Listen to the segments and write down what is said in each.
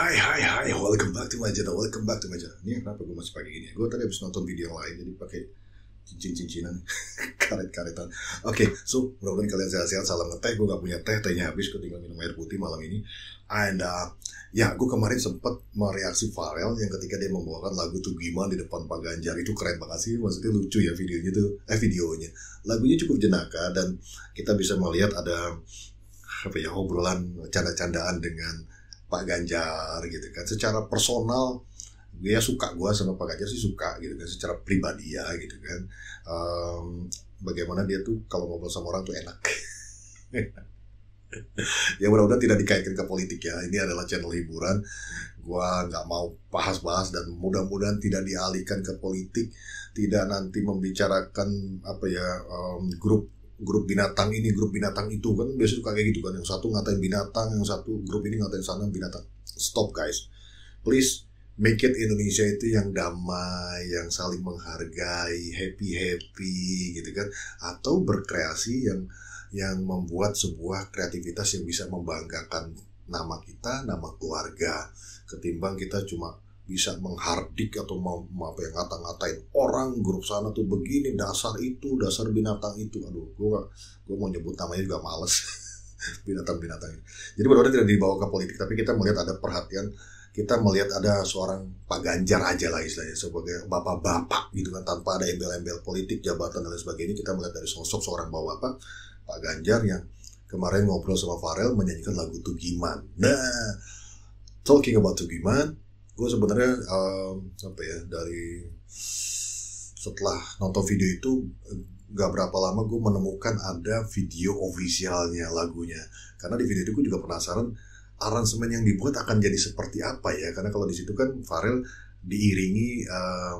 hai hai hai. Welcome back to my channel. Welcome back to my channel. Ini kenapa gue masih pakai gini? Gue tadi habis nonton video yang lain jadi pakai cincin-cincinan karet-karetan. Oke okay, so mudah-mudahan kalian sehat-sehat. Salam ngeteh. Gue gak punya teh. Tehnya habis. Ketinggalan minum air putih malam ini. And uh, ya gue kemarin sempat mereaksi Farel yang ketika dia membawakan lagu tuh gimana di depan Pak Ganjar. Itu keren banget sih. Maksudnya lucu ya videonya tuh. Eh videonya. Lagunya cukup jenaka dan kita bisa melihat ada apa ya obrolan canda-candaan dengan Pak Ganjar gitu kan. Secara personal ya suka gue sama Pak Ganjar sih suka gitu kan. Secara pribadi ya gitu kan. Um, bagaimana dia tuh kalau ngobrol sama orang tuh enak. Ya mudah-mudahan tidak dikaitkan ke politik ya. Ini adalah channel hiburan. Gue nggak mau bahas-bahas dan mudah-mudahan tidak dialihkan ke politik. Tidak nanti membicarakan apa ya um, grup grup binatang ini, grup binatang itu kan biasa suka kayak gitu kan. Yang satu ngatain binatang, yang satu grup ini ngatain sana binatang. Stop guys. Please make it Indonesia itu yang damai, yang saling menghargai, happy-happy gitu kan. Atau berkreasi yang yang membuat sebuah kreativitas yang bisa membanggakan nama kita, nama keluarga. Ketimbang kita cuma bisa menghardik atau mau, apa yang ngata-ngatain orang grup sana tuh begini dasar itu dasar binatang itu. Aduh gue gue mau nyebut namanya juga males. Binatang-binatang ini. Jadi benar-benar tidak dibawa ke politik tapi kita melihat ada perhatian kita melihat ada seorang Pak Ganjar aja lah istilahnya sebagai bapak-bapak gitu kan tanpa ada embel-embel politik jabatan dan lain sebagainya. Kita melihat dari sosok seorang bapak Pak Ganjar yang kemarin ngobrol sama Farel menyanyikan lagu Tugiman. Nah talking about Tugiman gue sebenarnya um, apa ya dari setelah nonton video itu gak berapa lama gue menemukan ada video ofisialnya lagunya. Karena di video itu gue juga penasaran aransemen yang dibuat akan jadi seperti apa ya? Karena kalau di situ kan Farel diiringi uh,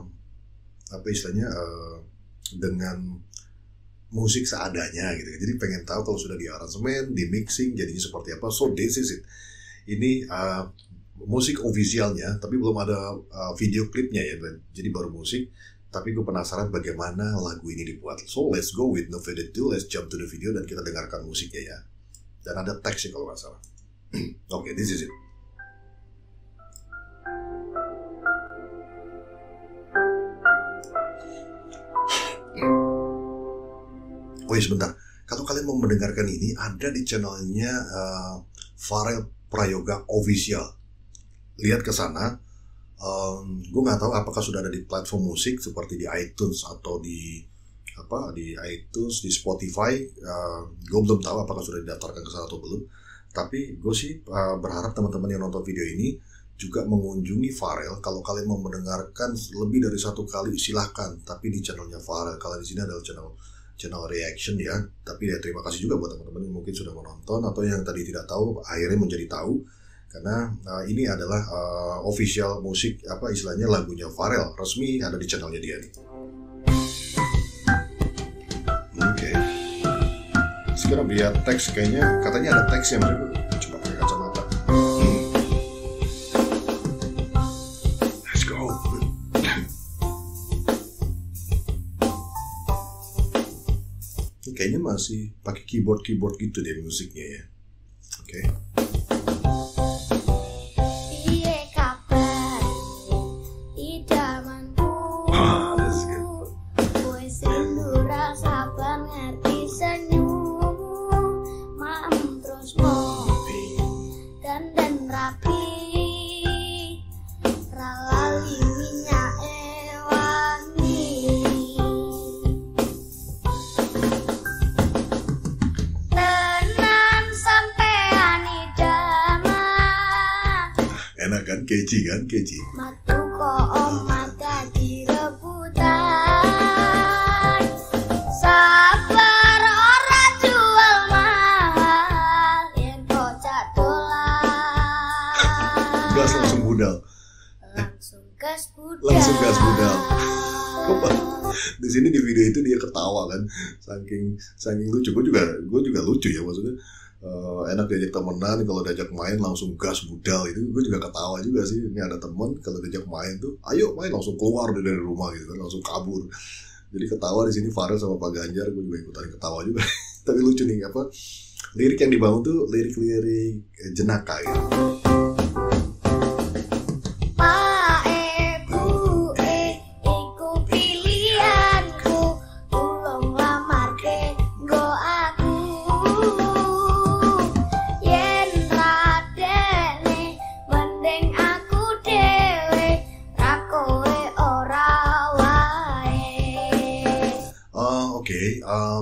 apa istilahnya uh, dengan musik seadanya gitu jadi pengen tahu kalau sudah di aransemen di mixing jadinya seperti apa. So this is it. Ini uh, musik ofisialnya, tapi belum ada uh, video klipnya ya. Jadi baru musik. Tapi gue penasaran bagaimana lagu ini dibuat. So let's go with no further ado, let's jump to the video dan kita dengarkan musiknya ya. Dan ada teksnya kalau nggak salah. Oke, okay, this is it. Oh iya sebentar, kalau kalian mau mendengarkan ini ada di channelnya uh, Farel Prayoga Official lihat ke sana. Um, gue nggak tahu apakah sudah ada di platform musik seperti di iTunes atau di apa di iTunes di Spotify. Uh, gue belum tahu apakah sudah didaftarkan ke sana atau belum. Tapi gue sih uh, berharap teman-teman yang nonton video ini juga mengunjungi Farel. Kalau kalian mau mendengarkan lebih dari satu kali silahkan. Tapi di channelnya Farel. Kalau di sini adalah channel channel reaction ya. Tapi ya terima kasih juga buat teman-teman yang mungkin sudah menonton atau yang tadi tidak tahu akhirnya menjadi tahu karena uh, ini adalah uh, official musik apa istilahnya lagunya Farel resmi ada di channelnya dia nih. Oke. Okay. Sekarang lihat teks kayaknya katanya ada teks yang mereka coba pakai kacamata. Hmm. Let's go. kayaknya masih pakai keyboard keyboard gitu deh musiknya ya. Enak kan keci matu kok omat dadi rebutan sabar ora jual mahal dolan gas langsung budal. Langsung gas budal. Langsung gas budal. Di sini di video itu dia ketawa kan. Saking saking lucu. Gue juga gue juga lucu ya maksudnya uh, enak diajak temenan kalau diajak main langsung gas budal itu gue juga ketawa juga sih ini ada temen kalau diajak main tuh ayo main langsung keluar dari rumah gitu kan langsung kabur. Jadi ketawa di sini Farel sama Pak Ganjar gue juga ikutan ketawa juga. Tapi lucu nih apa lirik yang dibangun tuh lirik-lirik jenaka gitu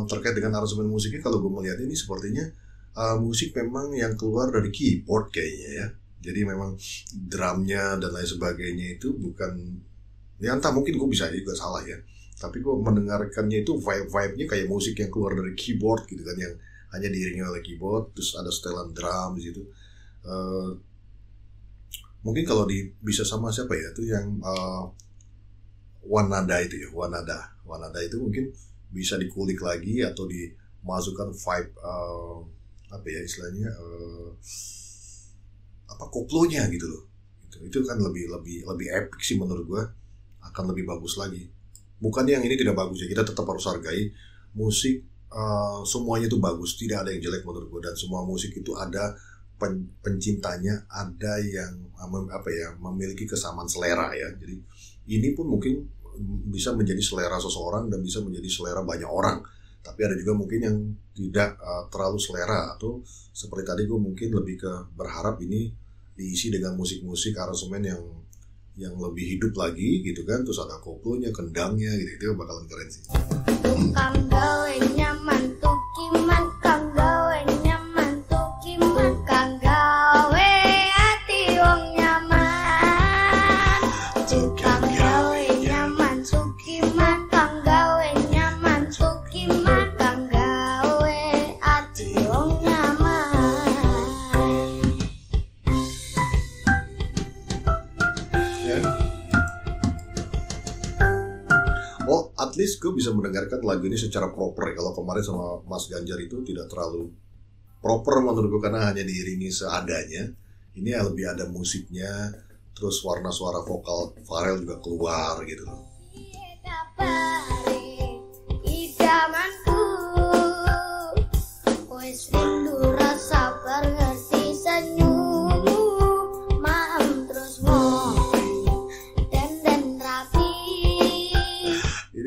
terkait dengan aransemen musiknya kalau gue melihat ini sepertinya uh, musik memang yang keluar dari keyboard kayaknya ya. Jadi memang drumnya dan lain sebagainya itu bukan ya entah mungkin gue bisa juga salah ya. Tapi gue mendengarkannya itu vibe-vibe-nya kayak musik yang keluar dari keyboard gitu kan yang hanya diiringi oleh keyboard terus ada setelan drum di situ. Uh, mungkin kalau di bisa sama siapa ya itu yang uh, Wanada itu ya Wanada Wanada itu mungkin bisa dikulik lagi atau dimasukkan vibe uh, apa ya istilahnya uh, apa koplonya gitu loh. Itu itu kan lebih lebih lebih epic sih menurut gua. Akan lebih bagus lagi. Bukan yang ini tidak bagus ya kita tetap harus hargai musik uh, semuanya itu bagus tidak ada yang jelek menurut gua. Dan semua musik itu ada pen, pencintanya ada yang apa ya memiliki kesamaan selera ya. Jadi ini pun mungkin bisa menjadi selera seseorang dan bisa menjadi selera banyak orang. Tapi ada juga mungkin yang tidak uh, terlalu selera atau seperti tadi gue mungkin lebih ke berharap ini diisi dengan musik-musik aransemen yang yang lebih hidup lagi gitu kan. Terus ada koplonya kendangnya gitu itu bakalan keren sih. Tukang lagu ini secara proper. ya. Kalau kemarin sama Mas Ganjar itu tidak terlalu proper menurut gue karena hanya diiringi seadanya. Ini ya lebih ada musiknya, terus warna suara vokal Farel juga keluar gitu loh.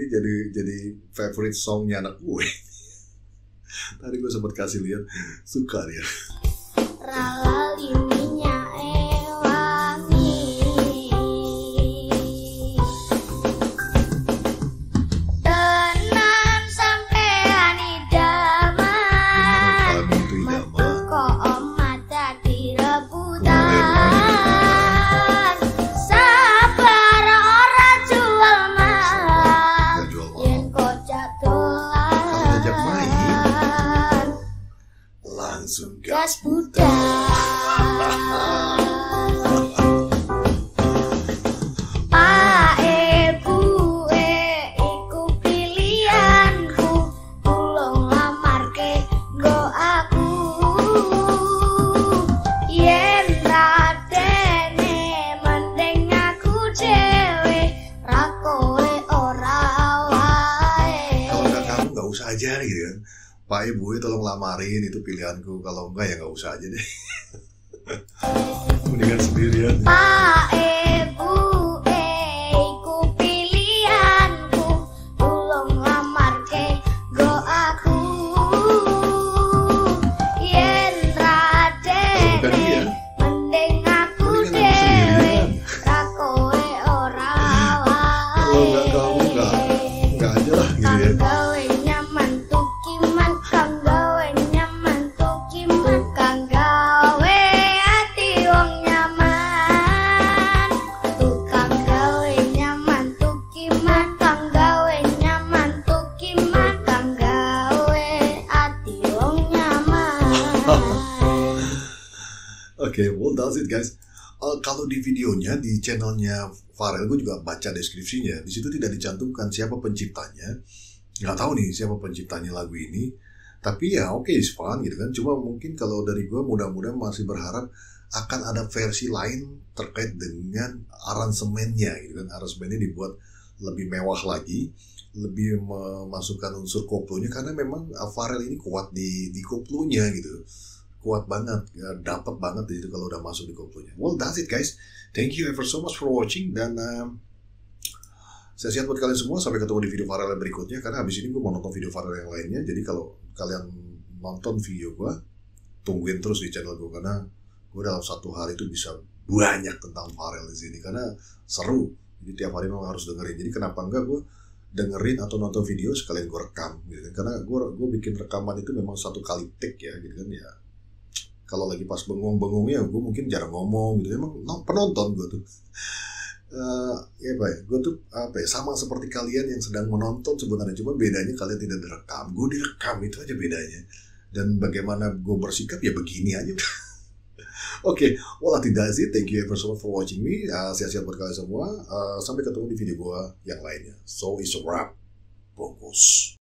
Ini jadi jadi favorite songnya anak gue. Tadi gue sempat kasih lihat, suka dia. Aja gitu kan. Pak Ibu tolong lamarin itu pilihanku. Kalau enggak ya nggak usah aja deh. Mendingan sendirian. Pae Oke, well that's it guys. Eh, kalau di videonya di channelnya Farel, gue juga baca deskripsinya. Di situ tidak dicantumkan siapa penciptanya. Nggak tahu nih siapa penciptanya lagu ini. Tapi ya oke, it's fun gitu kan. Cuma mungkin kalau dari gue mudah-mudahan masih berharap akan ada versi lain terkait dengan aransemennya gitu kan. Aransemennya dibuat lebih mewah lagi, lebih memasukkan unsur koplonya karena memang Farel ini kuat di di koplonya gitu kuat banget, ya, dapat banget itu kalau udah masuk di koplonya. Well, that's it guys. Thank you ever so much for watching dan um, saya siap buat kalian semua sampai ketemu di video viral yang berikutnya karena habis ini gue mau nonton video viral yang lainnya. Jadi kalau kalian nonton video gue, tungguin terus di channel gue karena gue dalam satu hari itu bisa banyak tentang viral di sini karena seru. Jadi tiap hari memang harus dengerin. Jadi kenapa enggak gue dengerin atau nonton video sekalian gue rekam gitu kan karena gue gue bikin rekaman itu memang satu kali take ya gitu kan ya kalau lagi pas bengong-bengongnya gue mungkin jarang ngomong gitu emang no, penonton gue tuh uh, ya apa ya gue tuh apa ya sama seperti kalian yang sedang menonton sebenarnya cuma bedanya kalian tidak direkam gue direkam itu aja bedanya dan bagaimana gue bersikap ya begini aja Oke, okay, well sih. Thank you ever so much for watching me. Uh, Sehat-sehat buat kalian semua. Uh, sampai ketemu di video gue yang lainnya. So it's a wrap. Bungkus.